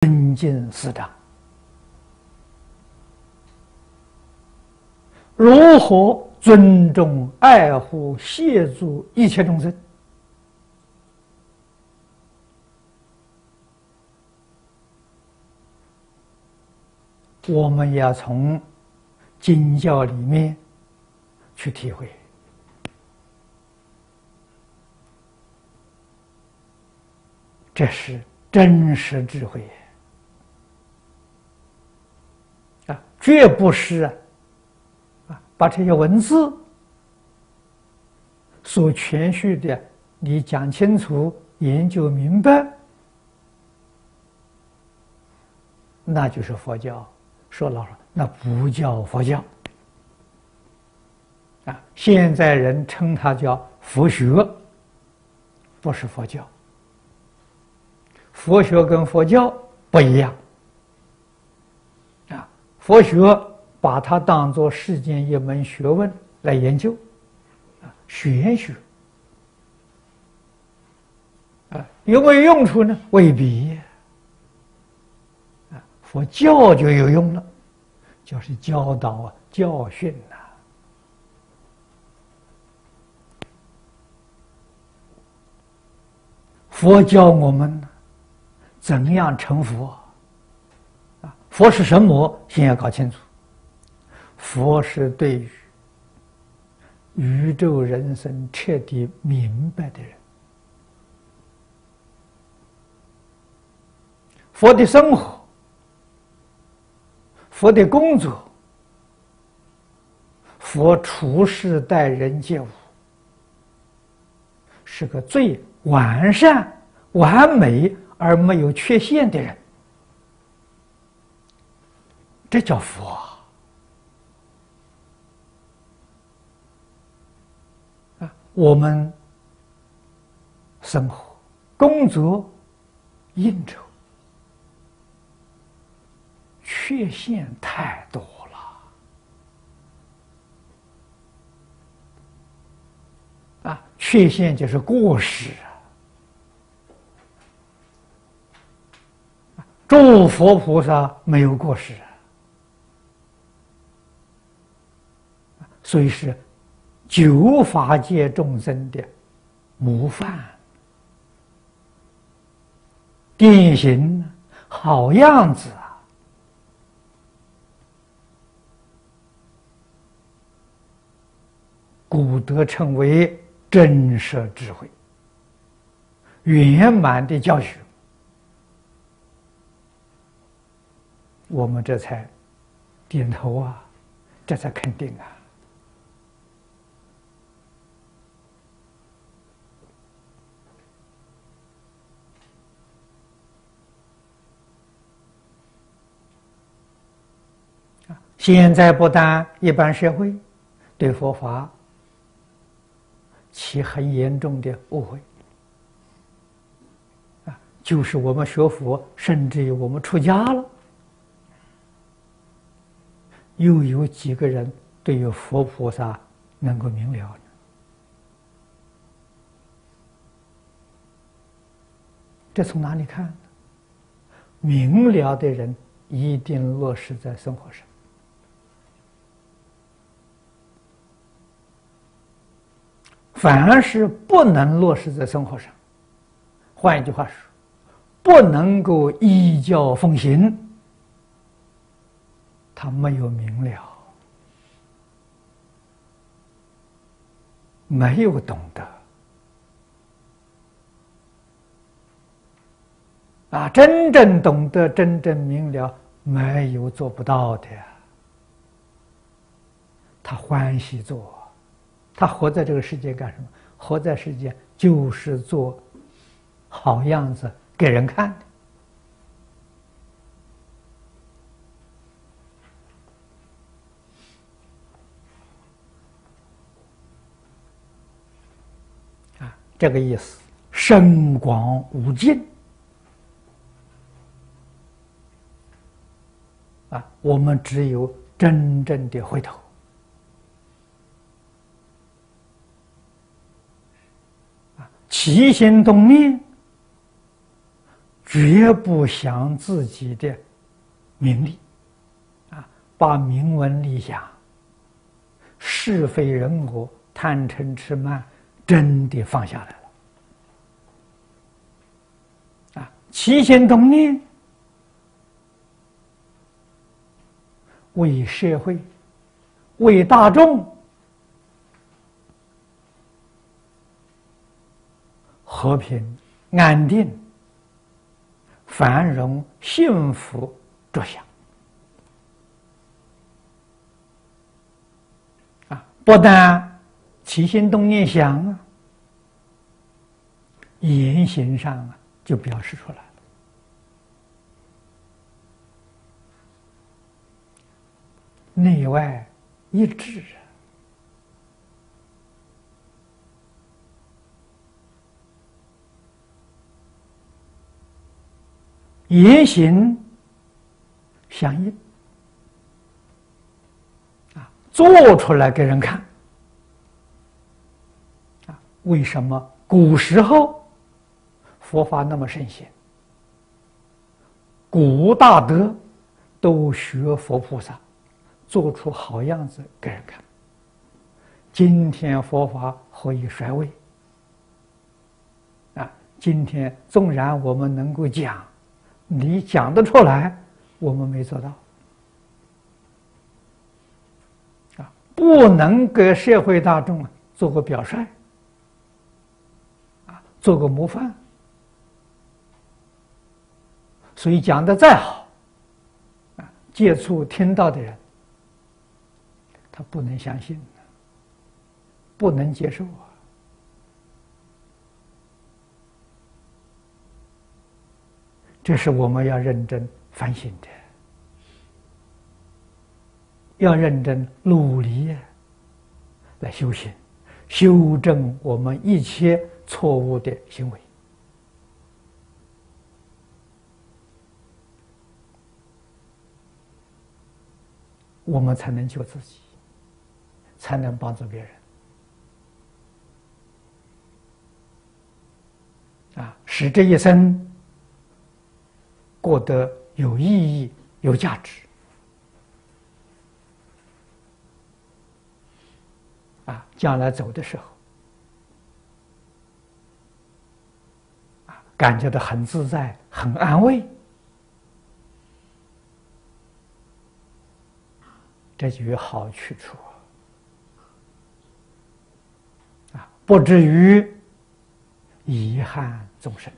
尊敬师长，如何尊重、爱护、协助一切众生？我们要从经教里面去体会，这是真实智慧啊，绝不是啊，把这些文字所诠释的你讲清楚、研究明白，那就是佛教。说老了，那不叫佛教啊！现在人称它叫佛学，不是佛教。佛学跟佛教不一样！佛学把它当做世间一门学问来研究啊，玄学啊，有没有用处呢？未必。佛教就有用了，就是教导啊、教训呐。佛教我们怎样成佛？佛是什么？先要搞清楚。佛是对于宇宙人生彻底明白的人。佛的生活。佛的工作，佛处世待人接物，是个最完善、完美而没有缺陷的人，这叫佛啊！我们生活、工作、应酬。缺陷太多了啊！缺陷就是过失啊！诸佛菩萨没有过失啊，所以是九法界众生的模范、典型、好样子啊。古德称为真实智慧，圆满的教学，我们这才点头啊，这才肯定啊！现在不但一般社会对佛法。起很严重的误会啊！就是我们学佛，甚至于我们出家了，又有几个人对于佛菩萨能够明了呢？这从哪里看？明了的人一定落实在生活上。反而是不能落实在生活上。换一句话说，不能够依教奉行，他没有明了，没有懂得。啊，真正懂得、真正明了，没有做不到的。他欢喜做。他活在这个世界干什么？活在世界就是做好样子给人看的啊，这个意思，深广无尽啊！我们只有真正的回头。起心动念，绝不想自己的名利，啊，把名闻利想、是非人我、贪嗔痴慢，真的放下来了，啊，起心动念。为社会、为大众和平、安定、繁荣、幸福着想啊！不但起心动念想啊，言行上啊就表示出来了。内外一致，言行相应啊，做出来给人看啊。为什么古时候佛法那么盛行？古大德都学佛菩萨。做出好样子给人看。今天佛法何以衰微？啊，今天纵然我们能够讲，你讲得出来，我们没做到。啊，不能给社会大众做个表率，啊，做个模范。所以讲的再好，啊，接触听到的人。他不能相信，不能接受啊！这是我们要认真反省的，要认真努力来修行，修正我们一切错误的行为，我们才能救自己。才能帮助别人啊，使这一生过得有意义、有价值啊！将来走的时候啊，感觉到很自在、很安慰，这就有好去处。啊不至于遗憾终生。